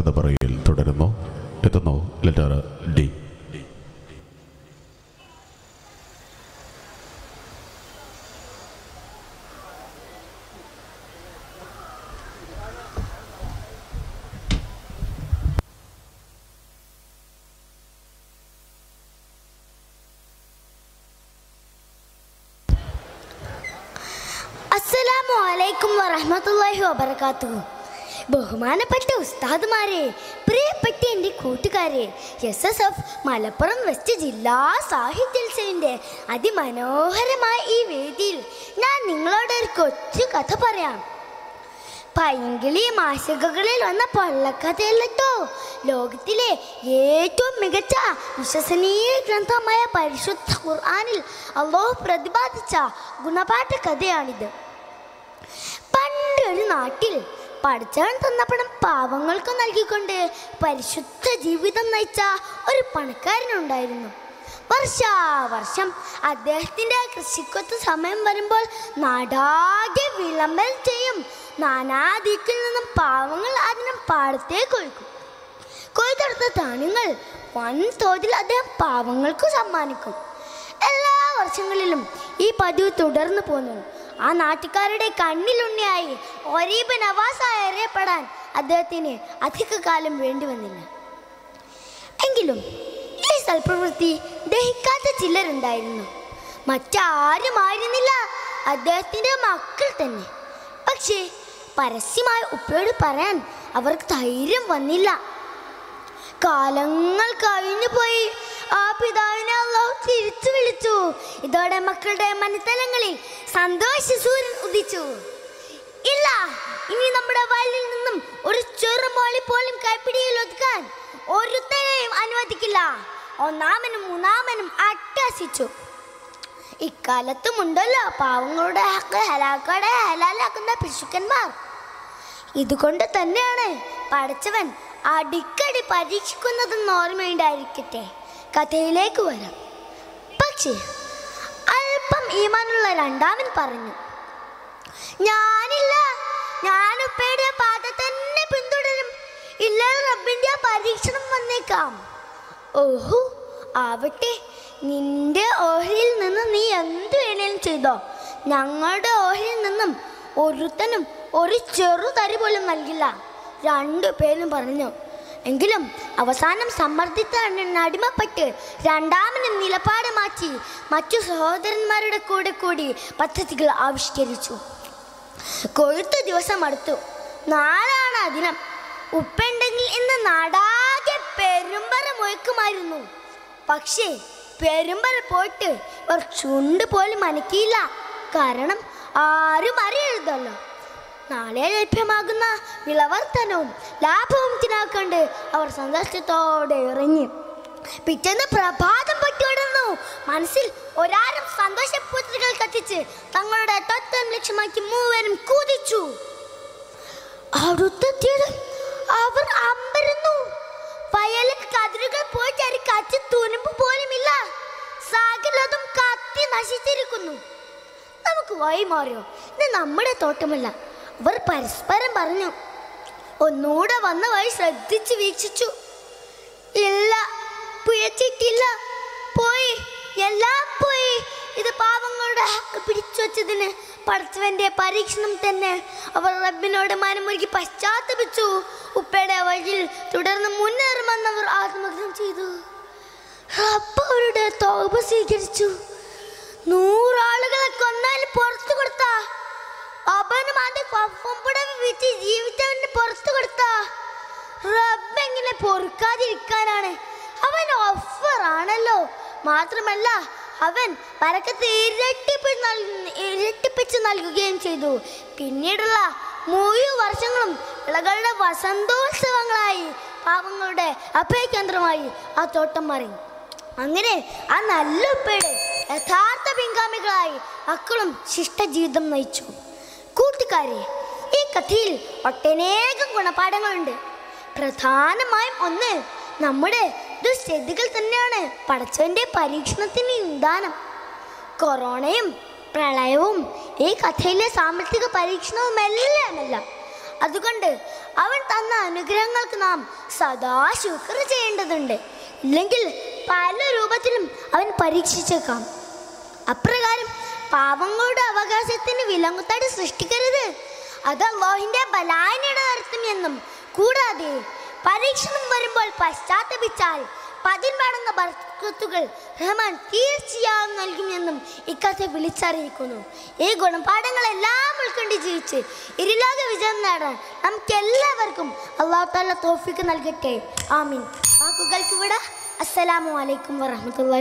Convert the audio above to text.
കഥ പറയൽ തുടരുന്നു. എത്തുന്നു ലെറ്റർ ഡി. അസ്സലാമു അലൈക്കും വറഹ്മത്തുള്ളാഹി വബറകാതുഹു. ബഹുമാനപ്പെട്ട ഉസ്താദുമാരെ പ്രിയപ്പെട്ട എന്റെ കൂട്ടുകാരെ S S F Malappuram west ജില്ലാ സാഹിത്യോത്സവിന്റെ അതിമനോഹരമായ ഈ വേദിയിൽ ഞാൻ നിങ്ങളോട് ഒരു കൊച്ചു കഥ പറയാം. പൈങ്കിളി മാസികകളിൽ വന്ന പള്ളക്കഥയല്ലോ ലോകത്തിലെ ഏറ്റവും മികച്ച വിശ്വസനീയ ഗ്രന്ഥമായ പരിശുദ്ധ ഖുർആാനിൽ അള്ളാഹു പ്രതിപാദിച്ച ഗുണപാഠ കഥയാണിത്. പണ്ടൊരു നാട്ടിൽ പഠിച്ചവൻ തന്ന പണം പാവങ്ങൾക്ക് നൽകിക്കൊണ്ട് പരിശുദ്ധ ജീവിതം നയിച്ച ഒരു പണക്കാരനുണ്ടായിരുന്നു. വർഷാവർഷം അദ്ദേഹത്തിന്റെ കൃഷിക്കൊത്ത് സമയം വരുമ്പോൾ നാടാകെ വിളമ്പൽ ചെയ്യും. നാനാദിക്കിൽ നിന്നും പാവങ്ങൾ അതിനും പാടത്തേക്ക് ഒഴുക്കും. കൊയ്തെടുത്ത ധാന്യങ്ങൾ വൻ തോതിൽ അദ്ദേഹം പാവങ്ങൾക്ക് സമ്മാനിക്കും. എല്ലാ വർഷങ്ങളിലും ഈ പതിവ് തുടർന്നു പോന്നു. ആ നാട്ടുകാരുടെ കണ്ണിലുണ്ണിയായി ഒരീബ് നവാസായി അറിയപ്പെടാൻ അദ്ദേഹത്തിന് അധികകാലം വേണ്ടി വന്നില്ല. എങ്കിലും ഈ സൽപ്രവൃത്തി ദഹിക്കാത്ത ചിലരുണ്ടായിരുന്നു. മറ്റാരും ആയിരുന്നില്ല അദ്ദേഹത്തിന്റെ മക്കൾ തന്നെ. പക്ഷേ പരസ്യമായി ഉപ്പയോട് പറയാൻ അവർക്ക് ധൈര്യം വന്നില്ല. കാലങ്ങൾ കഴിഞ്ഞു പോയി ആ പിതാവിനെ അള്ളാഹു തിരിച്ചു വിളിച്ചു. ഇതോടെ മക്കളുടെ മനത്തലങ്ങളിൽ സന്തോഷ സൂര്യൻ ഉദിച്ചു. ഇല്ല ഇനി നമ്മുടെ വയലിൽ നിന്നും ഒരു ചെറു ചെറുമോളി പോലും കൈപ്പിടിയിൽ ഒതുക്കാൻ ഒരുത്തരെയും അനുവദിക്കില്ല. ഒന്നാമനും മൂന്നാമനും അട്ടഹസിച്ചു. ഇക്കാലത്തും ഉണ്ടല്ലോ പാവങ്ങളുടെ ഹക്ക് ഹലാലാക്കുന്ന പിശുക്കന്മാർ. ഇതുകൊണ്ട് തന്നെയാണ് പഠിച്ചവൻ അടിക്കടി പരീക്ഷിക്കുന്നതെന്ന് ഓർമ്മയുണ്ടായിരിക്കട്ടെ. കഥയിലേക്ക് വരാം. പക്ഷേ അല്പം ഈമാനുള്ള രണ്ടാമൻ പറഞ്ഞു ഞാനില്ല ഞാൻ ഉപ്പയുടെ പാത തന്നെ പിന്തുടരും. ഇല്ല റബ്ബിന്റെ പരീക്ഷണം വന്നേക്കാം. ഓഹോ ആവട്ടെ നിന്റെ ഓഹരിയിൽ നിന്ന് നീ എന്ത് വേണേലും ചെയ്തോ. ഞങ്ങളുടെ ഓഹരിയിൽ നിന്നും ഒരുത്തനും ഒരു ചെറുതരി പോലും നൽകില്ല. രണ്ടു പേരും പറഞ്ഞു എങ്കിലും അവസാനം സമ്മർദ്ദിത്ത അടിമപ്പെട്ട് രണ്ടാമന് നിലപാട് മാറ്റി മറ്റു സഹോദരന്മാരുടെ കൂടെ കൂടി പദ്ധതികൾ ആവിഷ്കരിച്ചു. കൊഴുത്ത ദിവസം അടുത്തു. നാളാണ് ആ ദിനം. ഉപ്പുണ്ടെങ്കിൽ ഇന്ന് നാടാകെ പെരുമ്പറ മുഴക്കുമായിരുന്നു. പക്ഷേ പെരുമ്പറ പോയിട്ട് ഇവർ ചുണ്ട് പോലും അനക്കിയില്ല. കാരണം ആരും അറിയരുതല്ലോ. നാളെ ലഭ്യമാകുന്ന വിളവർത്തനവും ലാഭവും തിനാക്കണ്ട് അവർ സന്തോഷത്തോടെ ഇറങ്ങി പിറ്റേന്ന് പ്രഭാതം പറ്റിയോടുന്നു മനസ്സിൽ ഒരാരും സന്തോഷപുത്രികൾ കത്തിച്ച് തങ്ങളുടെ തത്വം ലക്ഷ്യമാക്കി മൂവരും കൂതിച്ചു. അവർ അമ്പരുന്നു. വയലിൽ കതിരുകൾ പോയി ചരി കച്ച് തുനുമ്പ് പോലുമില്ല. സകലതും കത്തി നശിച്ചിരിക്കുന്നു. നമുക്ക് വൈമാറിയോ മാറിയോ ഇത് നമ്മുടെ തോട്ടമല്ല. അവർ പരസ്പരം പറഞ്ഞു ഒന്നുകൂടെ വന്ന വഴി ശ്രദ്ധിച്ച് വീക്ഷിച്ചു. ഇല്ല പിഴച്ചിട്ടില്ല പോയി എല്ലാം പോയി. ഇത് പാവങ്ങളുടെ പിടിച്ചു വച്ചതിന് പടച്ചവന്റെ പരീക്ഷണം തന്നെ അവർ റബ്ബിനോട് മനമൊരുക്കി പശ്ചാത്തപിച്ചു. ഉപ്പയുടെ വഴിയിൽ തുടർന്ന് മുന്നേറുമെന്ന് അവർ ആത്മഗ്രഹം ചെയ്തു. അവരുടെ തോപ സ്വീകരിച്ചു. നൂറാളുകളെ കൊന്നാൽ പുറത്തു കൊടുത്ത. അവനും അത് കൊമ്പുടവ് വിറ്റ് ജീവിച്ചവന് പുറത്തു കൊടുത്ത. റബ്ബ് എങ്ങനെ പൊറുക്കാതിരിക്കാനാണ്? അവൻ ഓഫർ ആണല്ലോ. മാത്രമല്ല അവൻ പരക്കത്ത് ഇരട്ടിപ്പ് ഇരട്ടിപ്പിച്ച് നൽകുകയും ചെയ്തു. പിന്നീടുള്ള മൂന്ന് വർഷങ്ങളും വിളകളുടെ വസന്തോത്സവങ്ങളായി പാവങ്ങളുടെ അഭയകേന്ദ്രമായി ആ തോട്ടം മാറി. അങ്ങനെ ആ നല്ല ഉപ്പയുടെ യഥാർത്ഥ പിൻഗാമികളായി മക്കളും ശിഷ്ട ജീവിതം നയിച്ചു. കൂട്ടുകാരെ ഈ കഥയിൽ ഒട്ടനേകം ഗുണപാഠങ്ങളുണ്ട്. പ്രധാനമായും ഒന്ന് നമ്മുടെ ദുശ്ചെയ്തികൾ തന്നെയാണ് പടച്ചവന്റെ പരീക്ഷണത്തിന് നിദാനം. കൊറോണയും പ്രളയവും ഈ കഥയിലെ സാമ്പത്തിക പരീക്ഷണവും എല്ലാമല്ല. അതുകൊണ്ട് അവൻ തന്ന അനുഗ്രഹങ്ങൾക്ക് നാം സദാ ശുക്ർ ചെയ്യേണ്ടതുണ്ട്. ഇല്ലെങ്കിൽ പല രൂപത്തിലും അവൻ പരീക്ഷിച്ചേക്കാം. അപ്രകാരം പാവങ്ങളുടെ അവകാശത്തിന് വിലങ്ങുത്താടി സൃഷ്ടിക്കരുത്. അത് അള്ളാഹിന്റെ ബലായനയുടെ എന്നും കൂടാതെ പരീക്ഷണം വരുമ്പോൾ പശ്ചാത്തപിച്ചാൽ പതിന്മടങ്ങ് ബർക്കത്തുകൾ റഹ്മാൻ തീർച്ചയായും നൽകുമെന്നും ഇക്കത്തെ വിളിച്ചറിയിക്കുന്നു. ഈ ഗുണപാഠങ്ങളെല്ലാം ഉൾക്കൊണ്ട് ജീവിച്ച് ഇരുലോക വിജയം നേടാൻ നമുക്ക് എല്ലാവർക്കും അള്ളാഹു താല തോഫിക്ക് നൽകട്ടെ. ആമീൻ. വാക്കുകൾക്ക് ഇവിടെ അസ്സലാമു അലൈക്കും വറഹമത്തുള്ള